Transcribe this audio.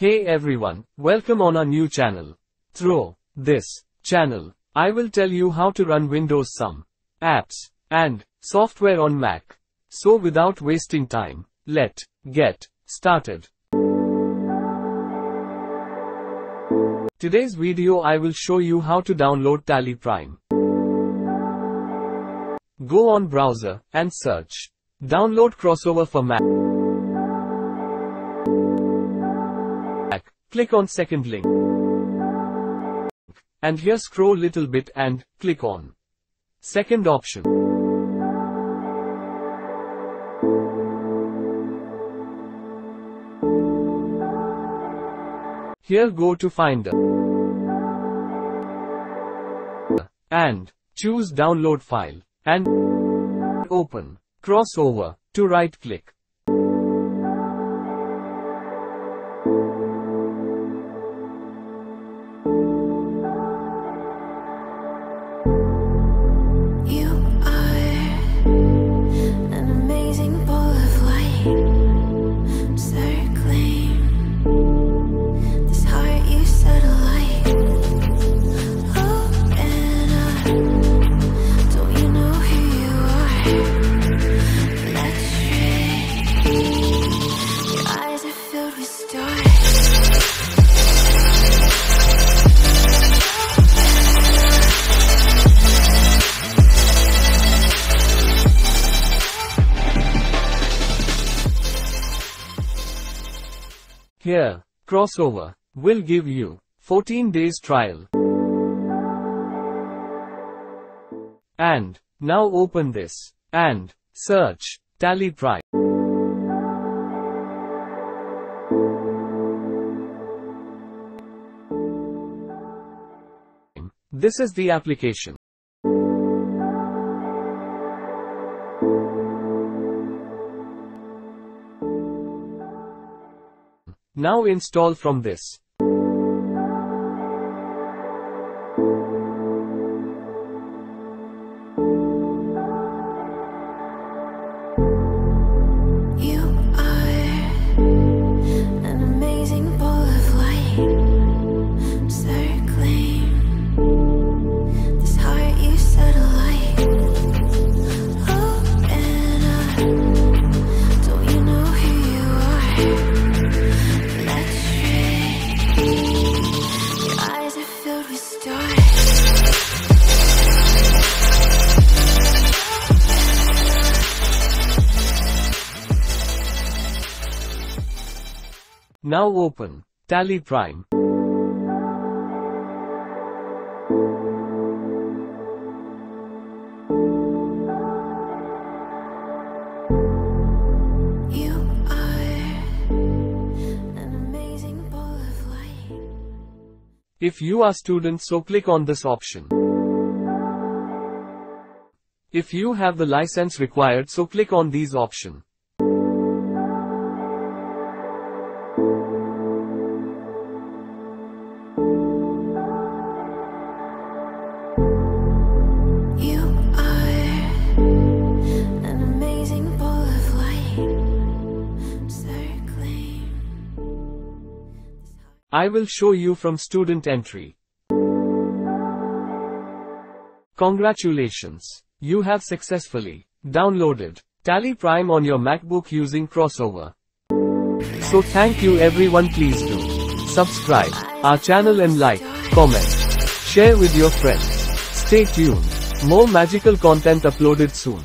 Hey everyone, welcome on our new channel. Through this channel, I will tell you how to run Windows some apps and software on Mac. So without wasting time, let get started. Today's video I will show you how to download Tally Prime. Go on browser and search download crossover for Mac. Click on second link. And here scroll little bit and click on second option. Here go to Finder. And choose download file and open crossover to right click. Here, crossover will give you 14 days trial. And now open this and search Tally Prime. This is the application. Now install from this. Now open Tally Prime. You are an amazing ball of light. If you are student so click on this option. If you have the license required so click on these option. I will show you from student entry. Congratulations! You have successfully downloaded Tally Prime on your MacBook using Crossover. So thank you everyone please do subscribe our channel and like, comment, share with your friends. Stay tuned. More magical content uploaded soon.